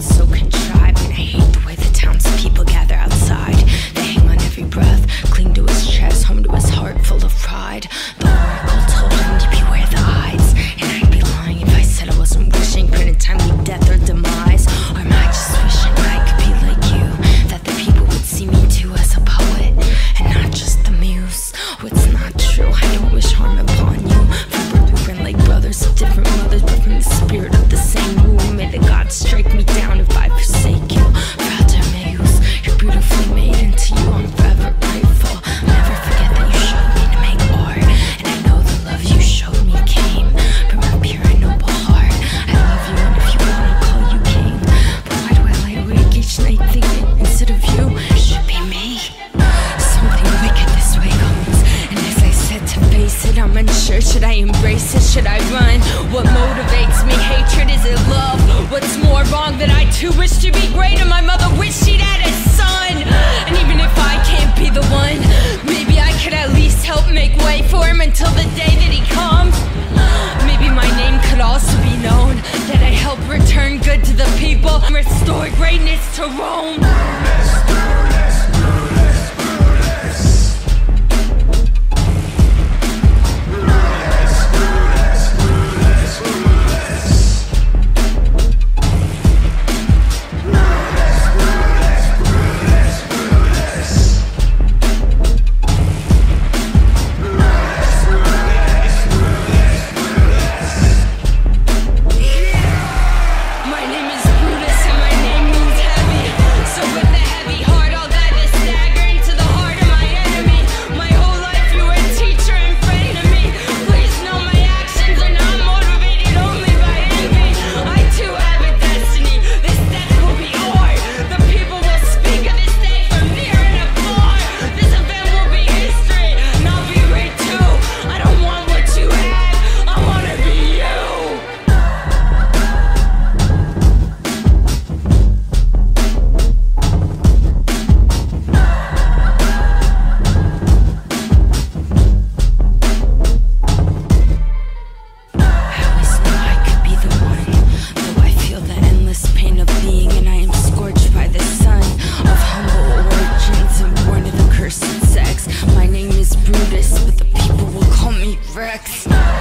so contrived. And I hate the way the townspeople gather outside. They hang on every breath, cling to his chest, home to his heart, full of pride. The oracle told him to beware the Ides. And I'd be lying if I said I wasn't wishing for an untimely death or demise. I embrace it? Should I run? What motivates me? Hatred? Is it love? What's more wrong that I too wish to be greater? My mother wished she'd had a son, and even if I can't be the one, maybe I could at least help make way for him until the day that he comes. Maybe my name could also be known That I help return good to the people and Restore greatness to Rome Brutus.